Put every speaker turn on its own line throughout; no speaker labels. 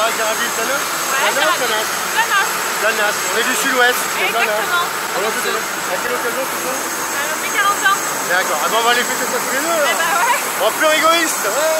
Ouais,
on est du sud-ouest.
Exactement.
À quelle occasion tout ça
mes 40 ans.
D'accord, ah ben on va aller fêter ça tous les deux
Eh
alors.
bah ouais.
En plus égoïste ouais.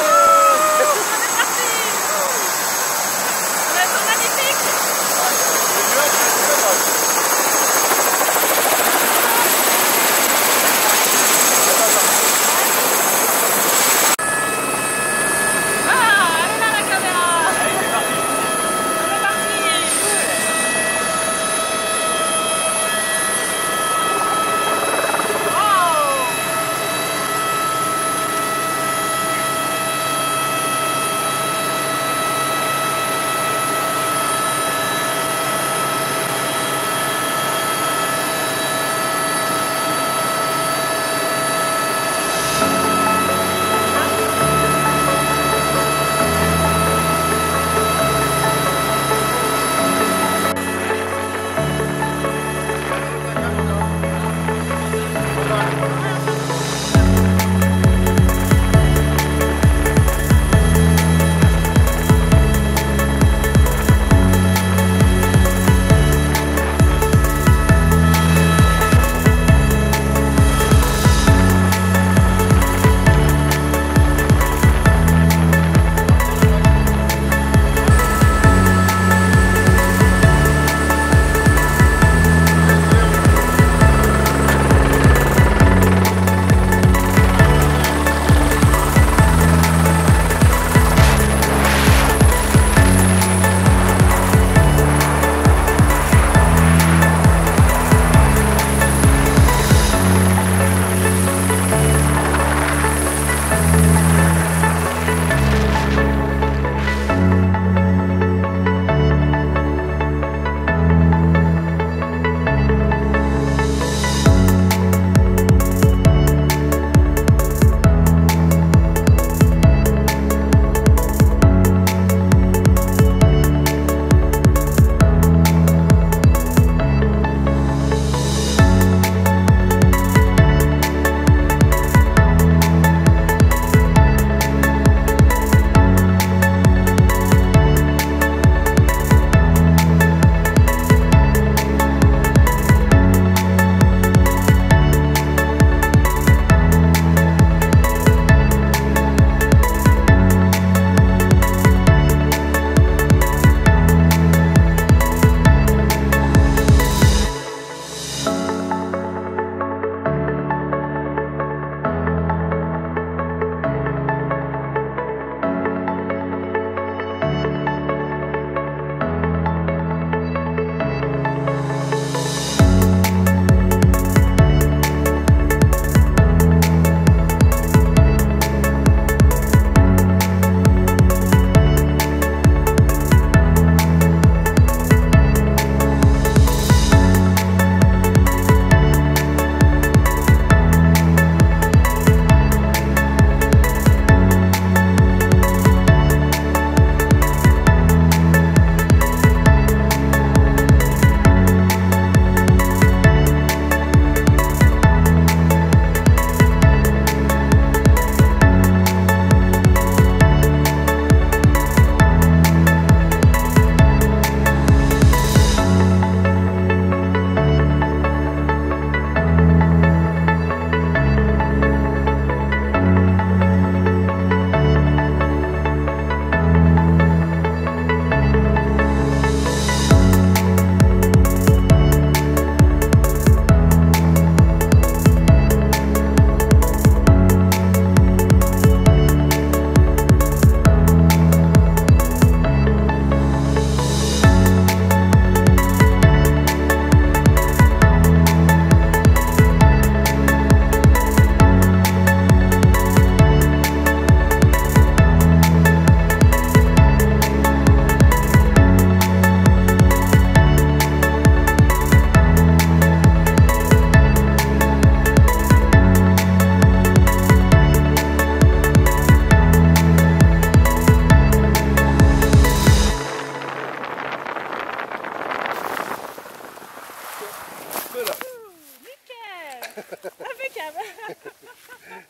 Impeccable.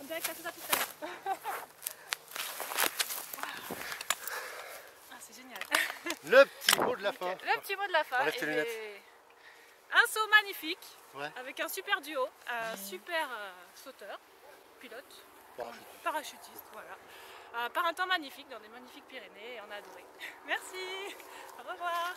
On dirait que ça fait ça tout à l'heure. Ah, c'est génial.
Le petit mot de la fin.
Le petit mot de la fin. Un saut magnifique,
Ouais.
avec un super duo, un super euh, sauteur, pilote, parachutiste, voilà. Euh, par un temps magnifique, dans des magnifiques Pyrénées, et on a adoré. Merci, au revoir.